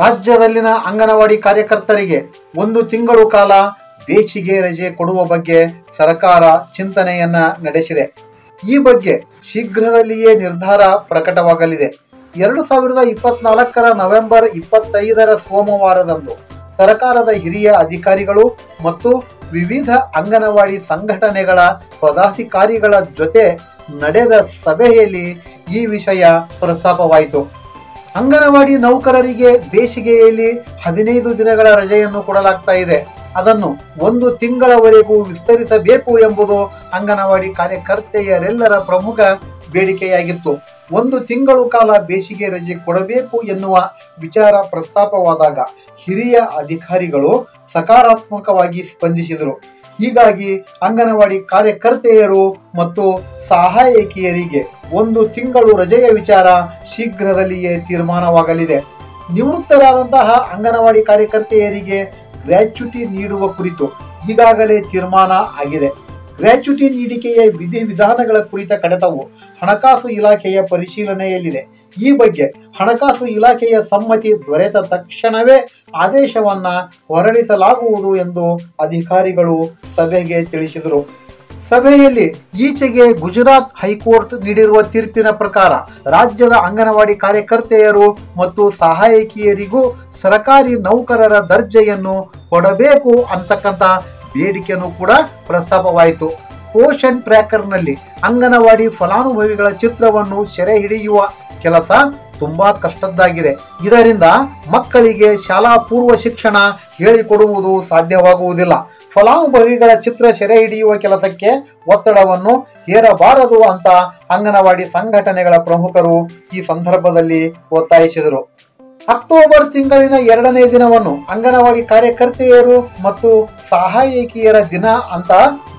ರಾಜ್ಯದಲ್ಲಿನ ಅಂಗನವಾಡಿ ಕಾರ್ಯಕರ್ತರಿಗೆ ಒಂದು ತಿಂಗಳು ಕಾಲ ಬೇಸಿಗೆ ರಜೆ ಕೊಡುವ ಬಗ್ಗೆ ಸರ್ಕಾರ ಚಿಂತನೆಯನ್ನ ನಡೆಸಿದೆ. ಈ ಬಗ್ಗೆ ಶೀಘ್ರದಲ್ಲಿಯೇ ನಿರ್ಧಾರ ಪ್ರಕಟವಾಗಲಿದೆ. ಎರಡು ಸಾವಿರದ ಇಪ್ಪತ್ನಾಲ್ಕರ ನವೆಂಬರ್ ಇಪ್ಪತ್ತೈದರ ಸೋಮವಾರದಂದು ಸರ್ಕಾರದ ಹಿರಿಯ ಅಧಿಕಾರಿಗಳು ಮತ್ತು ವಿವಿಧ ಅಂಗನವಾಡಿ ಸಂಘಟನೆಗಳ ಪದಾಧಿಕಾರಿಗಳ ಜೊತೆ ನಡೆದ ಸಭೆಯಲ್ಲಿ ಈ ವಿಷಯ ಪ್ರಸ್ತಾಪವಾಯಿತು. ಅಂಗನವಾಡಿ ನೌಕರರಿಗೆ ಬೇಸಿಗೆಯಲ್ಲಿ ಹದಿನೈದು ದಿನಗಳ ರಜೆಯನ್ನು ಕೊಡಲಾಗ್ತಾ ಇದೆ. ಅದನ್ನು ಒಂದು ತಿಂಗಳವರೆಗೂ ವಿಸ್ತರಿಸಬೇಕು ಎಂಬುದು ಅಂಗನವಾಡಿ ಕಾರ್ಯಕರ್ತೆಯರೆಲ್ಲರ ಪ್ರಮುಖ ಬೇಡಿಕೆಯಾಗಿತ್ತು. ಒಂದು ತಿಂಗಳು ಕಾಲ ಬೇಸಿಗೆ ರಜೆ ಕೊಡಬೇಕು ಎನ್ನುವ ವಿಚಾರ ಪ್ರಸ್ತಾಪವಾದಾಗ ಹಿರಿಯ ಅಧಿಕಾರಿಗಳು ಸಕಾರಾತ್ಮಕವಾಗಿ ಸ್ಪಂದಿಸಿದರು. ಹೀಗಾಗಿ ಅಂಗನವಾಡಿ ಕಾರ್ಯಕರ್ತೆಯರು ಮತ್ತು ಸಹಾಯಕಿಯರಿಗೆ ಒಂದು ತಿಂಗಳು ರಜೆಯ ವಿಚಾರ ಶೀಘ್ರದಲ್ಲಿಯೇ ತೀರ್ಮಾನವಾಗಲಿದೆ. ನಿವೃತ್ತರಾದಂತಹ ಅಂಗನವಾಡಿ ಕಾರ್ಯಕರ್ತೆಯರಿಗೆ ಗ್ರ್ಯಾಚ್ಯುಟಿ ನೀಡುವ ಕುರಿತು ಈಗಾಗಲೇ ತೀರ್ಮಾನ ಆಗಿದೆ. ಗ್ರ್ಯಾಚ್ಯುಟಿ ನೀಡಿಕೆಯ ವಿಧಿವಿಧಾನಗಳ ಕುರಿತ ಕಡತವು ಹಣಕಾಸು ಇಲಾಖೆಯ ಪರಿಶೀಲನೆಯಲ್ಲಿದೆ. ಈ ಬಗ್ಗೆ ಹಣಕಾಸು ಇಲಾಖೆಯ ಸಮ್ಮತಿ ದೊರೆತ ತಕ್ಷಣವೇ ಆದೇಶವನ್ನು ಹೊರಡಿಸಲಾಗುವುದು ಎಂದು ಅಧಿಕಾರಿಗಳು ಸಭೆಗೆ ತಿಳಿಸಿದರು. ಸಭೆಯಲ್ಲಿ ಈಚೆಗೆ ಗುಜರಾತ್ ಹೈಕೋರ್ಟ್ ನೀಡಿರುವ ತೀರ್ಪಿನ ಪ್ರಕಾರ ರಾಜ್ಯದ ಅಂಗನವಾಡಿ ಕಾರ್ಯಕರ್ತೆಯರು ಮತ್ತು ಸಹಾಯಕಿಯರಿಗೂ ಸರ್ಕಾರಿ ನೌಕರರ ದರ್ಜೆಯನ್ನು ಕೊಡಬೇಕು ಅಂತಕ್ಕಂಥ ಬೇಡಿಕೆಯನ್ನು ಕೂಡ ಪ್ರಸ್ತಾಪವಾಯಿತು. ಪೋಷನ್ ಟ್ರ್ಯಾಕರ್ನಲ್ಲಿ ಅಂಗನವಾಡಿ ಫಲಾನುಭವಿಗಳ ಚಿತ್ರವನ್ನು ಸೆರೆ ಹಿಡಿಯುವ ಕೆಲಸ ತುಂಬಾ ಕಷ್ಟದ್ದಾಗಿದೆ. ಇದರಿಂದ ಮಕ್ಕಳಿಗೆ ಶಾಲಾ ಪೂರ್ವ ಶಿಕ್ಷಣ ಹೇಳಿಕೊಡುವುದು ಸಾಧ್ಯವಾಗುವುದಿಲ್ಲ. ಫಲಾನುಭವಿಗಳ ಚಿತ್ರ ಸೆರೆ ಹಿಡಿಯುವ ಕೆಲಸಕ್ಕೆ ಒತ್ತಡವನ್ನು ಹೇರಬಾರದು ಅಂತ ಅಂಗನವಾಡಿ ಸಂಘಟನೆಗಳ ಪ್ರಮುಖರು ಈ ಸಂದರ್ಭದಲ್ಲಿ ಒತ್ತಾಯಿಸಿದರು. ಅಕ್ಟೋಬರ್ ತಿಂಗಳಿನ ಎರಡನೇ ದಿನವನ್ನು ಅಂಗನವಾಡಿ ಕಾರ್ಯಕರ್ತೆಯರು ಮತ್ತು ಸಹಾಯಕಿಯರ ದಿನ ಅಂತ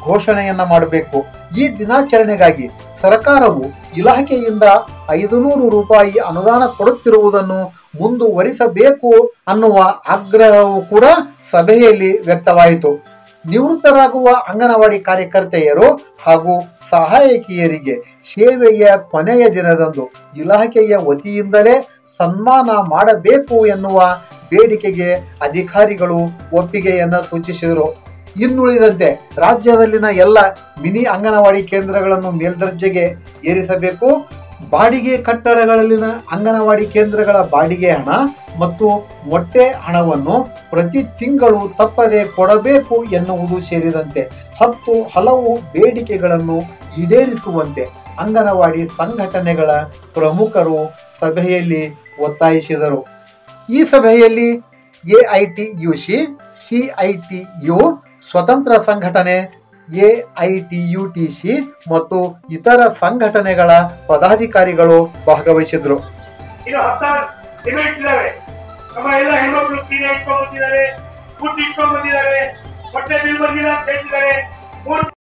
ಘೋಷಣೆಯನ್ನ ಮಾಡಬೇಕು. ಈ ದಿನಾಚರಣೆಗಾಗಿ ಸರ್ಕಾರವು ಇಲಾಖೆಯಿಂದ ಐದು ನೂರು ರೂಪಾಯಿ ಅನುದಾನ ಕೊಡುತ್ತಿರುವುದನ್ನು ಮುಂದುವರಿಸಬೇಕು ಅನ್ನುವ ಆಗ್ರಹವು ಕೂಡ ಸಭೆಯಲ್ಲಿ ವ್ಯಕ್ತವಾಯಿತು. ನಿವೃತ್ತರಾಗುವ ಅಂಗನವಾಡಿ ಕಾರ್ಯಕರ್ತೆಯರು ಹಾಗೂ ಸಹಾಯಕಿಯರಿಗೆ ಸೇವೆಯ ಕೊನೆಯ ದಿನದಂದು ಇಲಾಖೆಯ ವತಿಯಿಂದಲೇ ಸನ್ಮಾನ ಮಾಡಬೇಕು ಎನ್ನುವ ಬೇಡಿಕೆಗೆ ಅಧಿಕಾರಿಗಳು ಒಪ್ಪಿಗೆಯನ್ನು ಸೂಚಿಸಿದರು. ಇನ್ನುಳಿದಂತೆ ರಾಜ್ಯದಲ್ಲಿನ ಎಲ್ಲ ಮಿನಿ ಅಂಗನವಾಡಿ ಕೇಂದ್ರಗಳನ್ನು ಮೇಲ್ದರ್ಜೆಗೆ ಏರಿಸಬೇಕು. ಬಾಡಿಗೆ ಕಟ್ಟಡಗಳಲ್ಲಿನ ಅಂಗನವಾಡಿ ಕೇಂದ್ರಗಳ ಬಾಡಿಗೆ ಹಣ ಮತ್ತು ಮೊಟ್ಟೆ ಹಣವನ್ನು ಪ್ರತಿ ತಿಂಗಳು ತಪ್ಪದೆ ಕೊಡಬೇಕು ಎನ್ನುವುದು ಸೇರಿದಂತೆ ಹತ್ತು ಹಲವು ಬೇಡಿಕೆಗಳನ್ನು ಈಡೇರಿಸುವಂತೆ ಅಂಗನವಾಡಿ ಸಂಘಟನೆಗಳ ಪ್ರಮುಖರು ಸಭೆಯಲ್ಲಿ ಒತ್ತಾಯಿಸಿದರು. ಈ ಸಭೆಯಲ್ಲಿ ಎಐಟಿಯುಸಿ, ಸಿಐಟಿಯು, ಸ್ವತಂತ್ರ ಸಂಘಟನೆ ಮತ್ತು ಇತರ ಸಂಘಟನೆಗಳ ಪದಾಧಿಕಾರಿಗಳು ಭಾಗವಹಿಸಿದ್ರು. ಇಟ್ಕೊಂಡ್ ಬಂದಿದ್ದಾರೆ ಗುಡ್ ಇಟ್ಕೊಂಡ್ ಬಂದಿದ್ದಾರೆ, ಹೊಟ್ಟೆ ಬಿಲ್ ಬಂದಿಲ್ಲ ಅಂತ ಹೇಳ್ತಿದ್ದಾರೆ. ಮೂರು